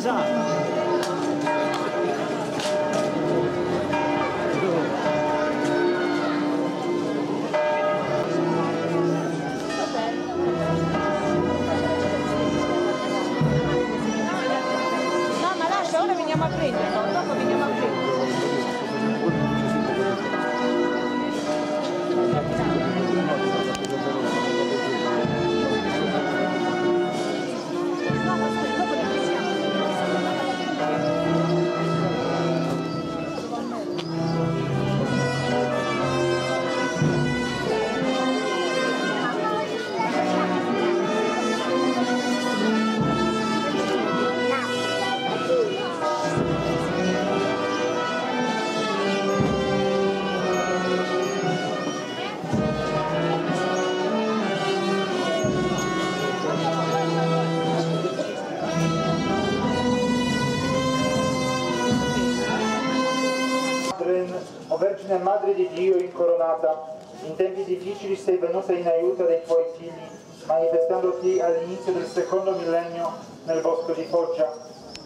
是不 incoronata, in tempi difficili sei venuta in aiuto dei tuoi figli, manifestandoti all'inizio del secondo millennio nel bosco di Foggia.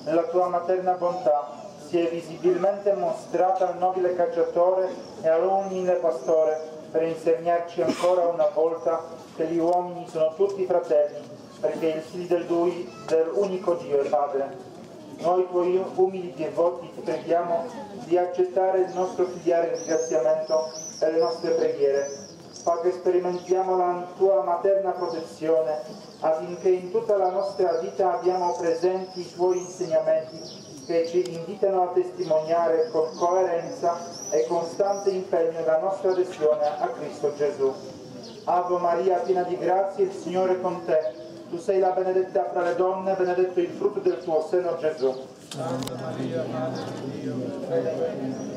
Nella tua materna bontà si è visibilmente mostrata al nobile cacciatore e all'umile pastore per insegnarci ancora una volta che gli uomini sono tutti fratelli, perché i figli del Lui, dell'unico Dio e Padre. Noi tuoi umili devoti ti preghiamo di accettare il nostro filiale ringraziamento e le nostre preghiere. Che sperimentiamo la tua materna protezione affinché in tutta la nostra vita abbiamo presenti i tuoi insegnamenti che ci invitano a testimoniare con coerenza e costante impegno la nostra adesione a Cristo Gesù. Ave Maria, piena di grazia, il Signore è con te. Tu sei la benedetta fra le donne, benedetto il frutto del tuo seno, Gesù. Santa Maria, Madre di Dio, prega per noi.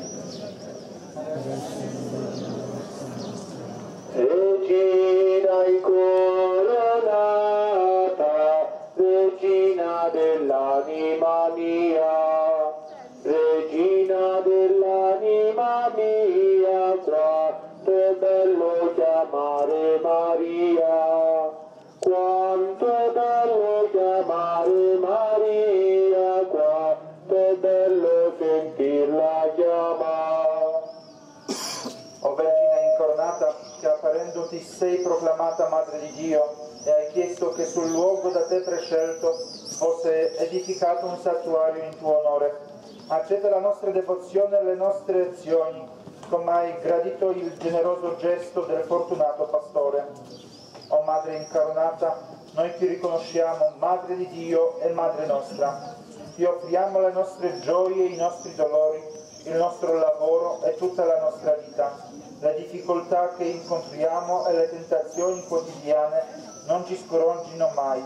Regina incoronata, Regina dell'anima mia, apparendoti sei proclamata Madre di Dio e hai chiesto che sul luogo da te prescelto fosse edificato un santuario in tuo onore. Accetta la nostra devozione e le nostre azioni, come hai gradito il generoso gesto del fortunato pastore. O Madre incarnata, noi ti riconosciamo Madre di Dio e Madre nostra. Ti offriamo le nostre gioie i nostri dolori, il nostro lavoro e tutta la nostra vita. Le difficoltà che incontriamo e le tentazioni quotidiane non ci scoraggiano mai.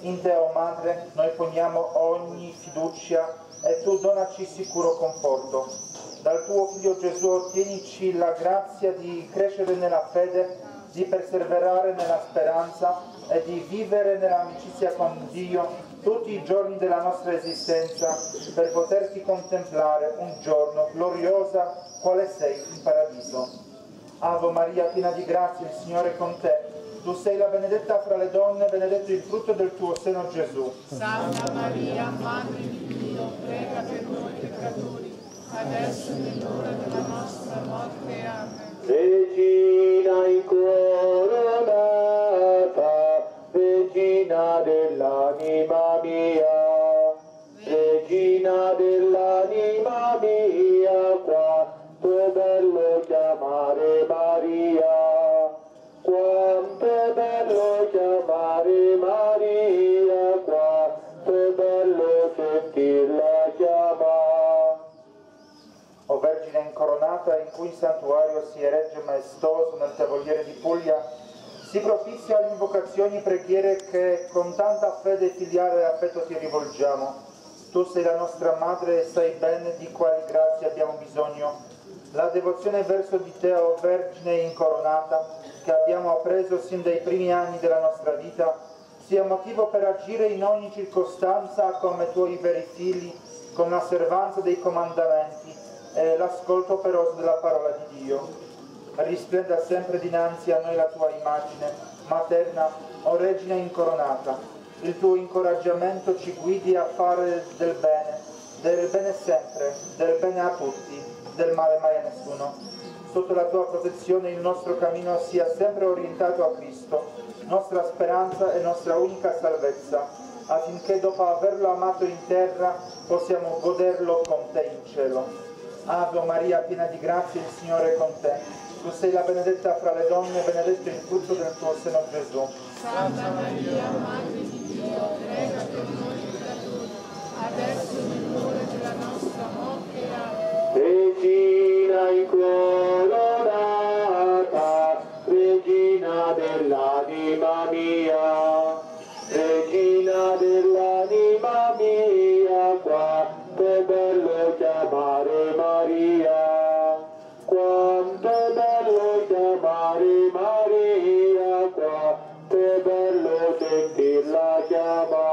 In te, o Madre, noi poniamo ogni fiducia e tu donaci sicuro conforto. Dal tuo Figlio Gesù ottienici la grazia di crescere nella fede, di perseverare nella speranza e di vivere nell'amicizia con Dio tutti i giorni della nostra esistenza per poterti contemplare un giorno gloriosa quale sei in paradiso. Ave Maria, piena di grazia, il Signore è con te. Tu sei la benedetta fra le donne, benedetto il frutto del tuo seno Gesù. Santa Maria, Madre di Dio, prega per noi peccatori, adesso è l'ora della nostra morte. Amen. Regina incoronata, incoronata, in cui il santuario si eregge maestoso nel tavoliere di Puglia, si propizia alle invocazioni e preghiere che con tanta fede filiale e affetto ti rivolgiamo. Tu sei la nostra madre e sai bene di quali grazie abbiamo bisogno. La devozione verso di te, o Vergine incoronata, che abbiamo appreso sin dai primi anni della nostra vita, sia motivo per agire in ogni circostanza come tuoi veri figli, con l'osservanza dei comandamenti e l'ascolto operoso della parola di Dio. Risplenda sempre dinanzi a noi la tua immagine, materna o Regina incoronata. Il tuo incoraggiamento ci guidi a fare del bene, del bene sempre, del bene a tutti, del male mai a nessuno. Sotto la tua protezione il nostro cammino sia sempre orientato a Cristo, nostra speranza e nostra unica salvezza, affinché dopo averlo amato in terra possiamo goderlo con te in cielo. Ave Maria, piena di grazia, il Signore è con te. Tu sei la benedetta fra le donne, benedetto il frutto del tuo seno Gesù. Santa Maria, Madre di Dio, prega per noi peccatori, adesso è l'ora della nostra morte. Amen. de la llama.